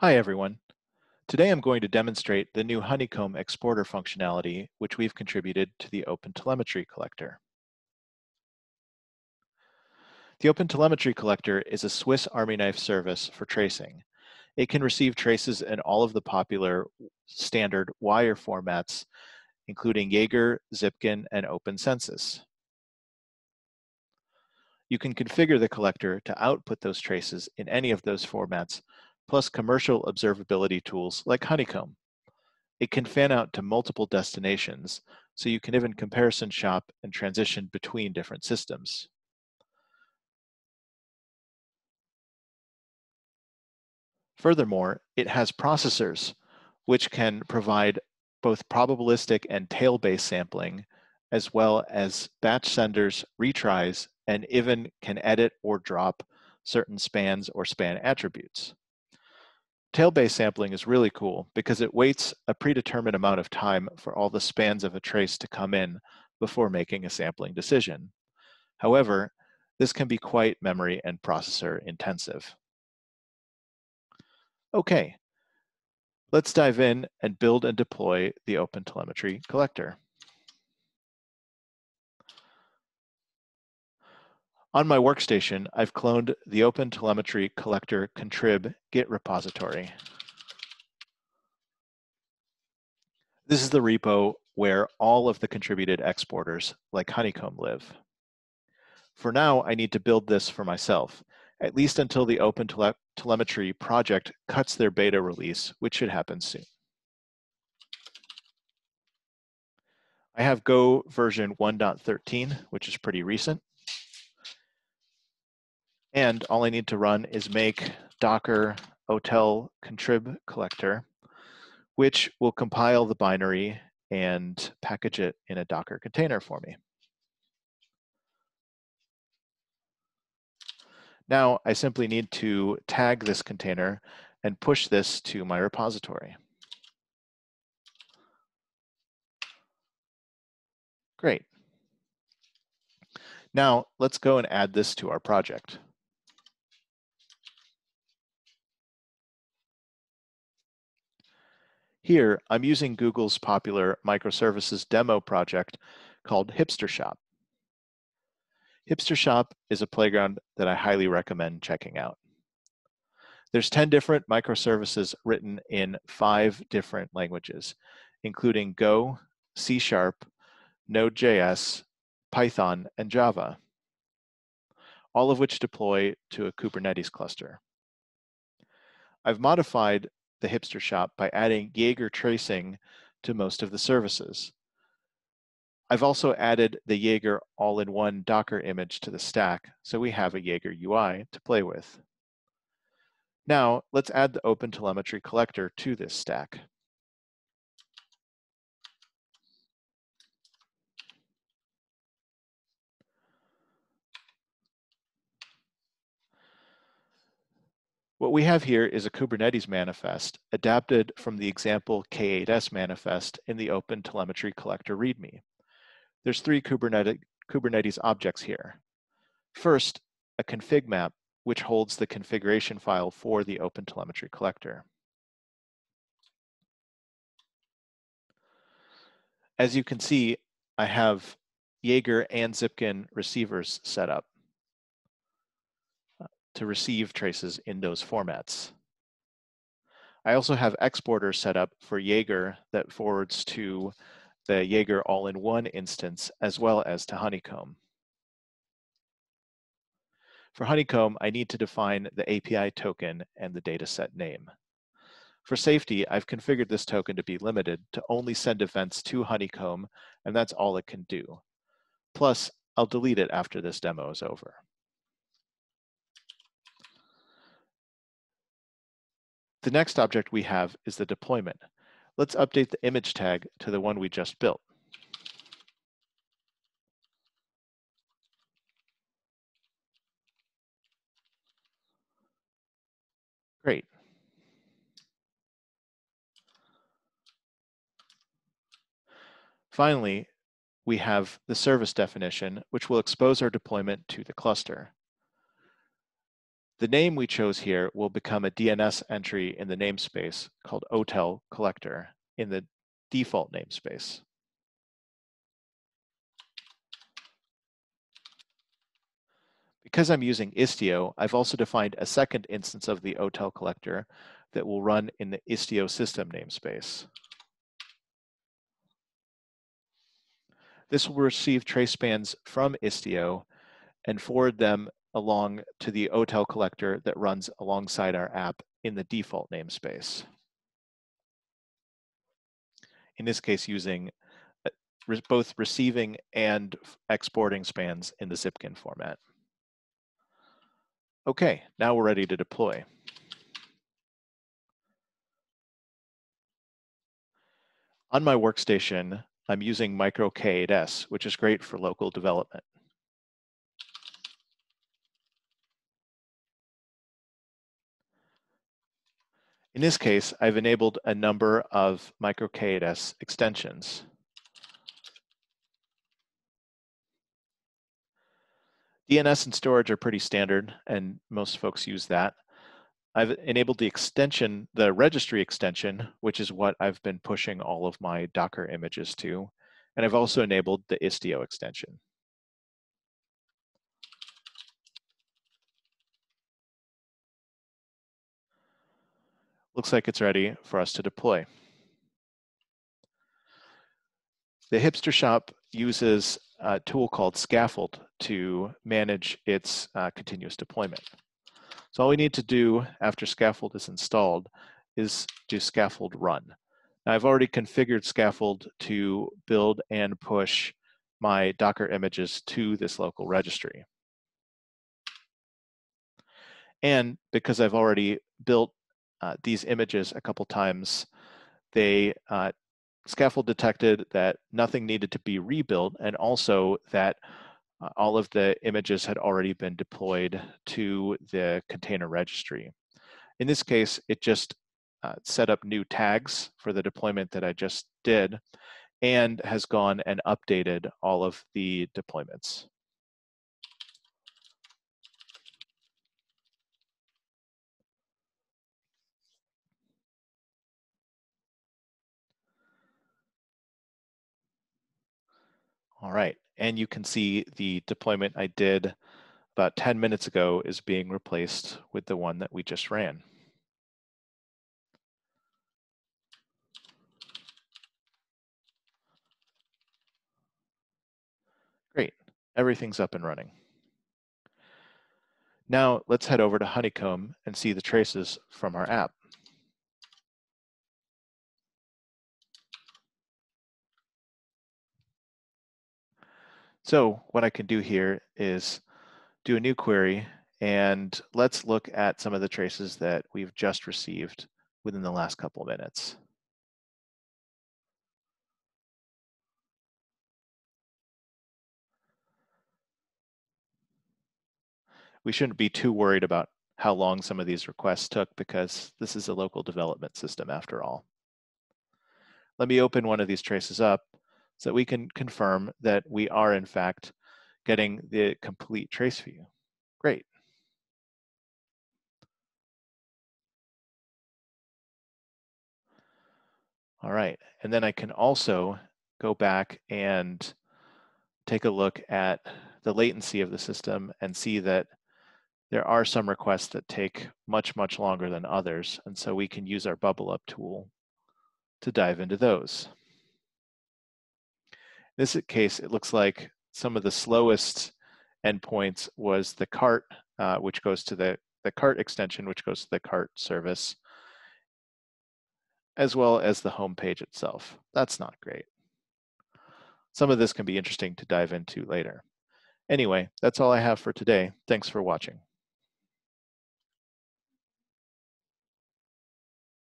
Hi everyone. Today I'm going to demonstrate the new Honeycomb exporter functionality which we've contributed to the OpenTelemetry collector. The OpenTelemetry collector is a Swiss Army knife service for tracing. It can receive traces in all of the popular standard wire formats, including Jaeger, Zipkin, and OpenCensus. You can configure the collector to output those traces in any of those formats plus commercial observability tools like Honeycomb. It can fan out to multiple destinations, so you can even comparison shop and transition between different systems. Furthermore, it has processors, which can provide both probabilistic and tail-based sampling, as well as batch senders, retries, and even can edit or drop certain spans or span attributes. Tail-based sampling is really cool because it waits a predetermined amount of time for all the spans of a trace to come in before making a sampling decision. However, this can be quite memory and processor intensive. Okay, let's dive in and build and deploy the OpenTelemetry collector. On my workstation, I've cloned the OpenTelemetry collector contrib git repository. This is the repo where all of the contributed exporters, like Honeycomb, live. For now, I need to build this for myself, at least until the OpenTelemetry project cuts their beta release, which should happen soon. I have Go version 1.13, which is pretty recent. And all I need to run is make docker otel contrib collector, which will compile the binary and package it in a Docker container for me. Now I simply need to tag this container and push this to my repository. Great. Now let's go and add this to our project. Here, I'm using Google's popular microservices demo project called Hipster Shop. Hipster Shop is a playground that I highly recommend checking out. There's 10 different microservices written in five different languages, including Go, C Sharp, Node.js, Python, and Java, all of which deploy to a Kubernetes cluster. I've modified the hipster shop by adding Jaeger tracing to most of the services. I've also added the Jaeger all-in-one Docker image to the stack, so we have a Jaeger UI to play with. Now, let's add the OpenTelemetry collector to this stack. What we have here is a Kubernetes manifest adapted from the example K8s manifest in the Open Telemetry collector README. There's three Kubernetes, objects here. First, a config map, which holds the configuration file for the Open Telemetry collector. As you can see, I have Jaeger and Zipkin receivers set up to receive traces in those formats. I also have exporters set up for Jaeger that forwards to the Jaeger all-in-one instance as well as to Honeycomb. For Honeycomb, I need to define the API token and the dataset name. For safety, I've configured this token to be limited to only send events to Honeycomb, and that's all it can do. Plus, I'll delete it after this demo is over. The next object we have is the deployment. Let's update the image tag to the one we just built. Great. Finally, we have the service definition, which will expose our deployment to the cluster. The name we chose here will become a DNS entry in the namespace called OTel collector in the default namespace. Because I'm using Istio, I've also defined a second instance of the OTel collector that will run in the Istio system namespace. This will receive trace spans from Istio and forward them along to the OTel collector that runs alongside our app in the default namespace. In this case, using uh, both receiving and exporting spans in the Zipkin format. Okay, now we're ready to deploy. On my workstation, I'm using Micro K8s, which is great for local development. In this case, I've enabled a number of Micro K8s extensions. DNS and storage are pretty standard, and most folks use that. I've enabled the extension, the registry extension, which is what I've been pushing all of my Docker images to. And I've also enabled the Istio extension. Looks like it's ready for us to deploy. The Hipster Shop uses a tool called Skaffold to manage its uh, continuous deployment. So all we need to do after Skaffold is installed is do Skaffold run. Now I've already configured Skaffold to build and push my Docker images to this local registry. And because I've already built uh, these images a couple times, they uh, Skaffold detected that nothing needed to be rebuilt and also that uh, all of the images had already been deployed to the container registry. In this case, it just uh, set up new tags for the deployment that I just did and has gone and updated all of the deployments. All right, and you can see the deployment I did about 10 minutes ago is being replaced with the one that we just ran. Great, everything's up and running. Now let's head over to Honeycomb and see the traces from our app. So what I can do here is do a new query and let's look at some of the traces that we've just received within the last couple of minutes. We shouldn't be too worried about how long some of these requests took because this is a local development system after all. Let me open one of these traces up so that we can confirm that we are in fact getting the complete trace view. Great. All right, and then I can also go back and take a look at the latency of the system and see that there are some requests that take much, much longer than others. And so we can use our bubble up tool to dive into those this case, it looks like some of the slowest endpoints was the cart, uh, which goes to the, the cart extension, which goes to the cart service, as well as the home page itself. That's not great. Some of this can be interesting to dive into later. Anyway, that's all I have for today. Thanks for watching.